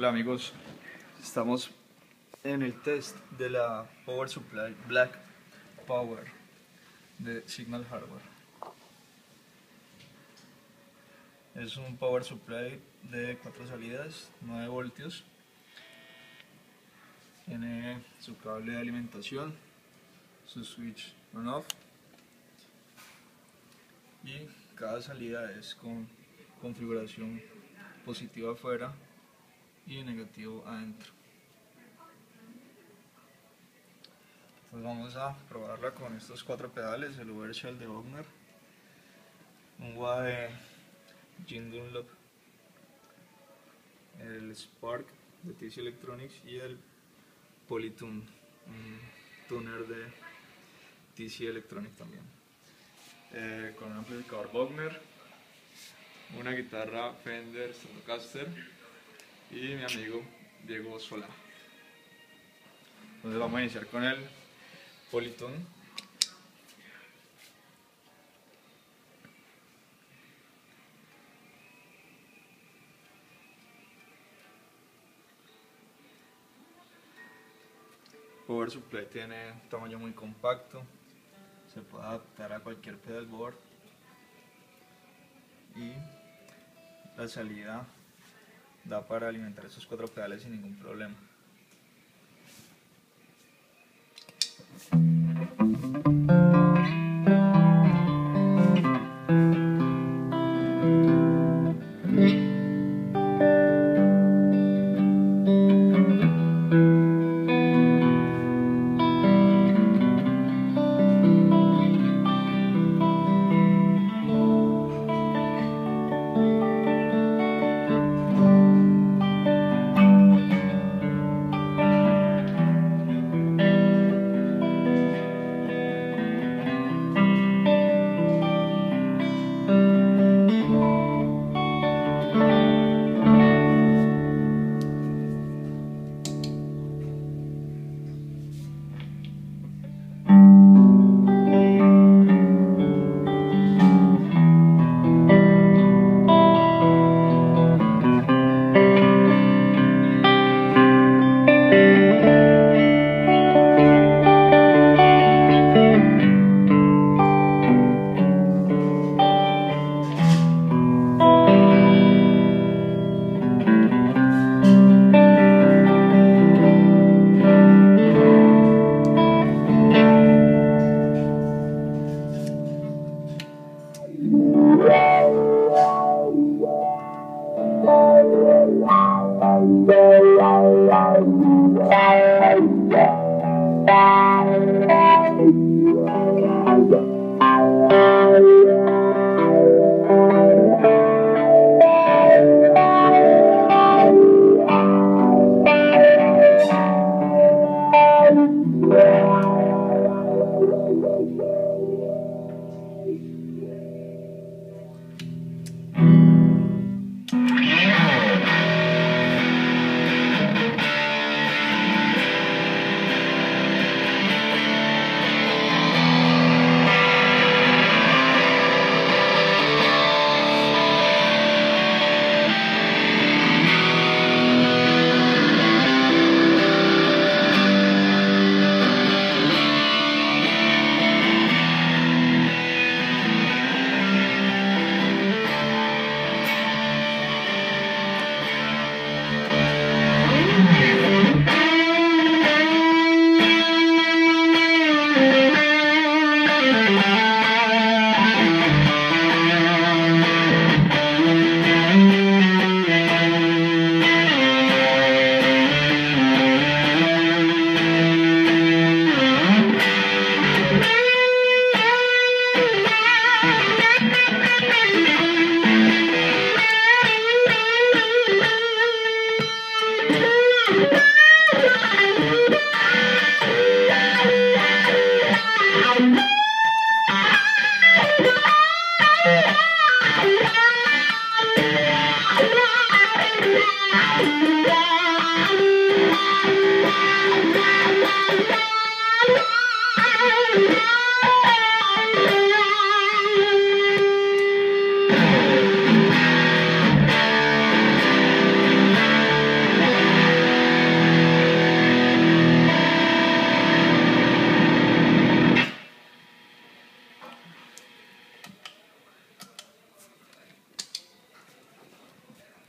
Hola amigos, estamos en el test de la Power Supply Black Power de Signal Hardware. Es un Power Supply de cuatro salidas, 9 voltios. Tiene su cable de alimentación, su switch on-off y cada salida es con configuración positiva afuera y negativo adentro. Pues vamos a probarla con estos cuatro pedales, el Overshell de Wagner, un WA de Jim Dunlop, el Spark de TC Electronics y el Polytune, un tuner de TC Electronics también. Eh, con un amplificador Wagner, una guitarra Fender Stratocaster y mi amigo Diego Sola. Entonces vamos a iniciar con el Polytone. Power Supply tiene un tamaño muy compacto, se puede adaptar a cualquier pedalboard y la salida da para alimentar esos cuatro pedales sin ningún problema. Bye. Thank you.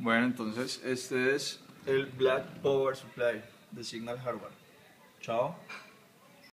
Bueno, entonces este es el Black Power Supply de Signal Hardware. Chao.